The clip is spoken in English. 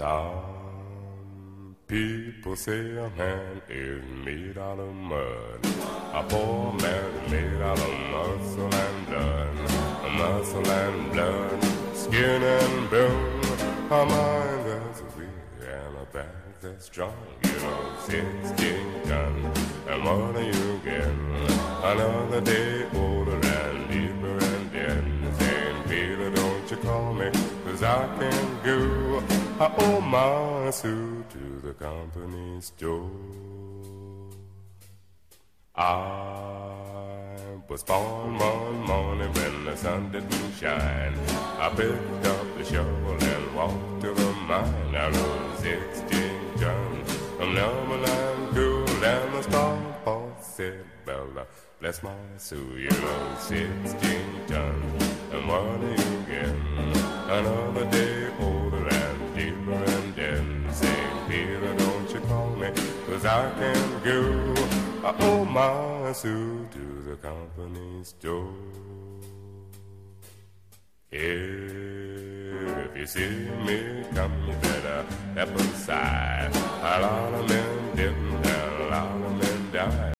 Some people say a man is made out of mud. A poor man is made out of muscle and blood. Muscle and blood, skin and bone. A mind that's weak and a back that's strong. You know, 16 tons. And what do you? Another day older and deeper and dead. Saying, Peter, don't you call me, cause I can go. I owe my suit to the company store. I was born one morning when the sun didn't shine. I picked up the shovel and walked to the mine. I rode 16 tons from Neverland cool and the boss said, Bella, bless my soul, you know 16 tons. And what do you? Another day cause I can't go. I owe my suit to the company store. If you see me come, you better step aside. A lot of men didn't, a lot of men died.